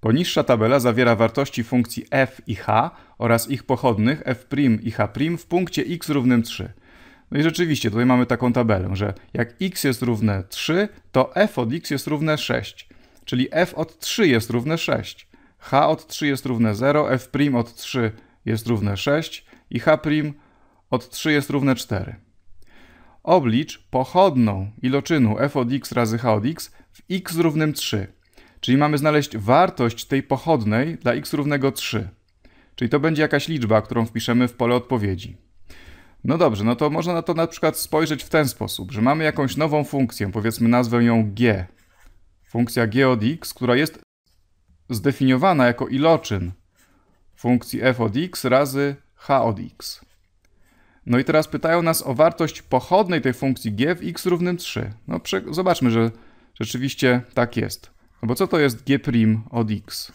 Poniższa tabela zawiera wartości funkcji f i h oraz ich pochodnych f' i h' w punkcie x równym 3. No i rzeczywiście, tutaj mamy taką tabelę, że jak x jest równe 3, to f od x jest równe 6, czyli f od 3 jest równe 6, h od 3 jest równe 0, f' od 3 jest równe 6 i h' od 3 jest równe 4. Oblicz pochodną iloczynu f od x razy h od x w x równym 3. Czyli mamy znaleźć wartość tej pochodnej dla x równego 3. Czyli to będzie jakaś liczba, którą wpiszemy w pole odpowiedzi. No dobrze, no to można na to na przykład spojrzeć w ten sposób, że mamy jakąś nową funkcję, powiedzmy nazwę ją g. Funkcja g od x, która jest zdefiniowana jako iloczyn funkcji f od x razy h od x. No i teraz pytają nas o wartość pochodnej tej funkcji g w x równym 3. No zobaczmy, że rzeczywiście tak jest. No bo co to jest g' od x?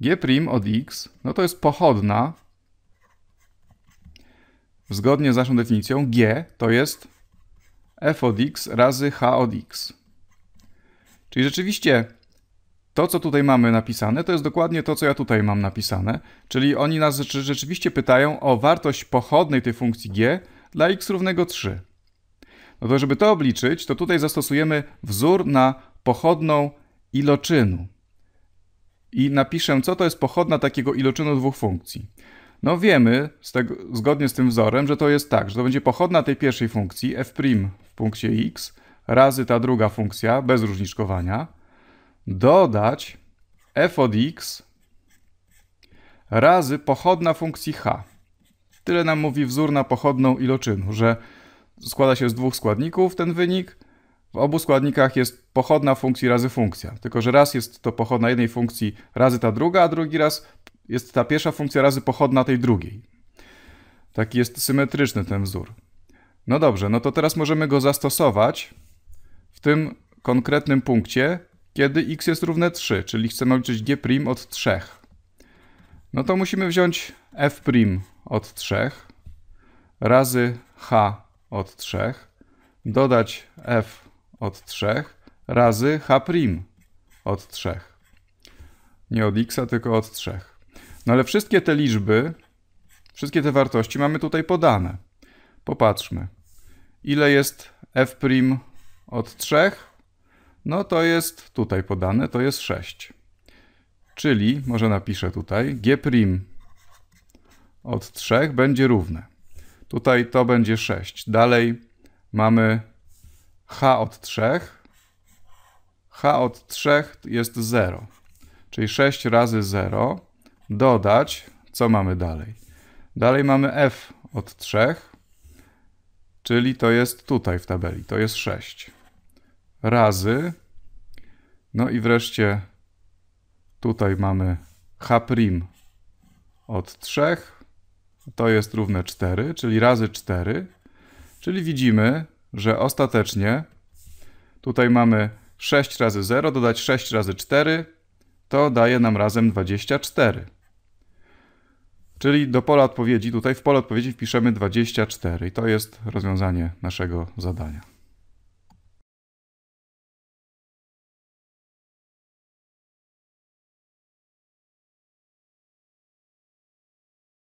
g' od x, no to jest pochodna, zgodnie z naszą definicją, g to jest f od x razy h od x. Czyli rzeczywiście to, co tutaj mamy napisane, to jest dokładnie to, co ja tutaj mam napisane. Czyli oni nas rzeczywiście pytają o wartość pochodnej tej funkcji g dla x równego 3. No to żeby to obliczyć, to tutaj zastosujemy wzór na pochodną iloczynu. I napiszę, co to jest pochodna takiego iloczynu dwóch funkcji. No wiemy, z tego, zgodnie z tym wzorem, że to jest tak, że to będzie pochodna tej pierwszej funkcji, f' w punkcie x, razy ta druga funkcja, bez różniczkowania, dodać f od x razy pochodna funkcji h. Tyle nam mówi wzór na pochodną iloczynu, że składa się z dwóch składników ten wynik, w obu składnikach jest pochodna funkcji razy funkcja. Tylko, że raz jest to pochodna jednej funkcji razy ta druga, a drugi raz jest ta pierwsza funkcja razy pochodna tej drugiej. Taki jest symetryczny ten wzór. No dobrze, no to teraz możemy go zastosować w tym konkretnym punkcie, kiedy x jest równe 3, czyli chcemy liczyć g' od 3. No to musimy wziąć f' od 3 razy h od 3, dodać f od 3 razy h' od 3. Nie od x, tylko od 3. No ale wszystkie te liczby, wszystkie te wartości mamy tutaj podane. Popatrzmy. Ile jest f' od 3? No to jest tutaj podane, to jest 6. Czyli, może napiszę tutaj, g' od 3 będzie równe. Tutaj to będzie 6. Dalej mamy h od 3. h od 3 jest 0. Czyli 6 razy 0 dodać, co mamy dalej? Dalej mamy f od 3, czyli to jest tutaj w tabeli, to jest 6. Razy, no i wreszcie tutaj mamy h' od 3, to jest równe 4, czyli razy 4, czyli widzimy, że ostatecznie tutaj mamy 6 razy 0, dodać 6 razy 4, to daje nam razem 24. Czyli do pola odpowiedzi, tutaj w pole odpowiedzi wpiszemy 24 i to jest rozwiązanie naszego zadania.